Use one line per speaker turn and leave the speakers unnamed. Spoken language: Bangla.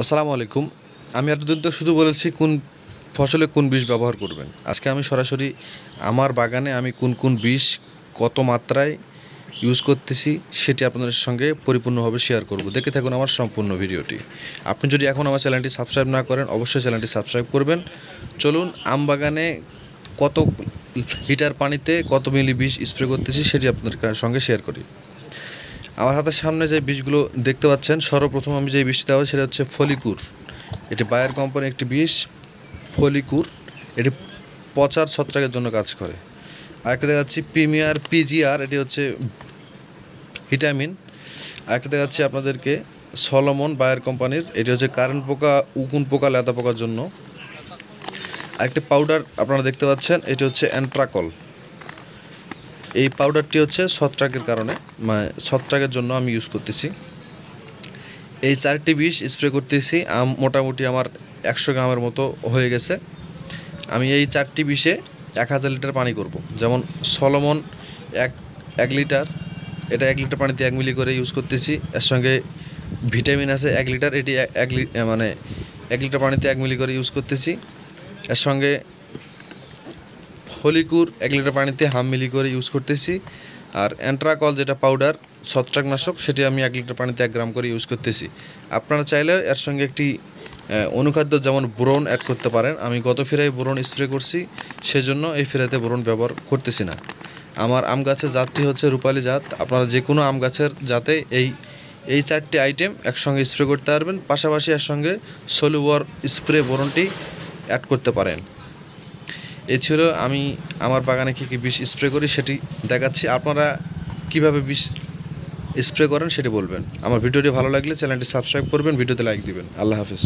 আসসালামু আলাইকুম। আমি এতদিন তো শুধু বলেছি কোন ফসলে কোন বিষ ব্যবহার করবেন। আজকে আমি সরাসরি আমার বাগানে আমি কোন কোন বিষ কত মাত্রায় ইউজ করতেছি সেটি আপনাদের সঙ্গে পরিপূর্ণভাবে শেয়ার করব। দেখে থাকুন আমার সম্পূর্ণ ভিডিওটি। আপনি যদি এখন আমার চ্যানেলটি সাবস্ক্রাইব না করেন, অবশ্যই চ্যানেলটি সাবস্ক্রাইব করবেন। চলুন, আম বাগানে কত লিটার পানিতে কত মিলি বিষ স্প্রে করতেছি সেটি আপনাদের সঙ্গে শেয়ার করি। আমার হাতের সামনে যে বীজগুলো দেখতে পাচ্ছেন, সর্বপ্রথম আমি যে বিষ দেওয়া সেটা হচ্ছে ফলিকুর। এটি বায়ার কোম্পানির একটি বিষ, ফলিকুর। এটি পচার ছত্রাকের জন্য কাজ করে। আরেকটা দেখাচ্ছি প্রিমিয়ার পিজিআর, এটি হচ্ছে ভিটামিন। আরেকটা দেখাচ্ছি আপনাদেরকে সলমন বায়ার কোম্পানির, এটি হচ্ছে কারেন্ট পোকা, উকুন পোকা, লেদা পোকার জন্য। আরেকটি পাউডার আপনারা দেখতে পাচ্ছেন, এটি হচ্ছে অ্যান্ট্রাকল। এই পাউডারটি হচ্ছে ছত্রাকের কারণে মানে ছত্রাকের জন্য আমি ইউজ করতেছি। এই চারটি বিষ স্প্রে করতেছি, আম মোটামুটি আমার একশো গ্রামের মতো হয়ে গেছে। আমি এই চারটি বিষে এক হাজার লিটার পানি করব। যেমন সলমন এক এক লিটার, এটা এক লিটার পানিতে এক মিলি করে ইউজ করতেছি। এর সঙ্গে ভিটামিন আছে এক লিটার, এটি এক- মানে এক লিটার পানিতে এক মিলি করে ইউজ করতেছি। এর সঙ্গে হলিকুর এক লিটার পানিতে হাফ মিলি করে ইউজ করতেছি। আর অ্যান্ট্রাকল যেটা পাউডার ছত্রাকনাশক, সেটি আমি এক লিটার পানিতে এক গ্রাম করে ইউজ করতেছি। আপনারা চাইলে এর সঙ্গে একটি অনুখাদ্য যেমন বোরন অ্যাড করতে পারেন। আমি গত ফেরায় বোরন স্প্রে করছি, সেজন্য এই ফেরাতে বোরন ব্যবহার করতেছি না। আমার আম গাছের জাতটি হচ্ছে রূপালি জাত। আপনারা যে কোনো আম গাছের জাতে এই এই চারটি আইটেম একসঙ্গে স্প্রে করতে পারবেন। পাশাপাশি এর সঙ্গে স্প্রে বোরনটি অ্যাড করতে পারেন। এ ছিল আমি আমার বাগানে কী কী বিষ স্প্রে করি সেটি দেখাচ্ছি। আপনারা কীভাবে বিষ স্প্রে করেন সেটি বলবেন। আমার ভিডিওটি ভালো লাগলে চ্যানেলটি সাবস্ক্রাইব করবেন, ভিডিওতে লাইক দিবেন। আল্লাহ হাফিজ।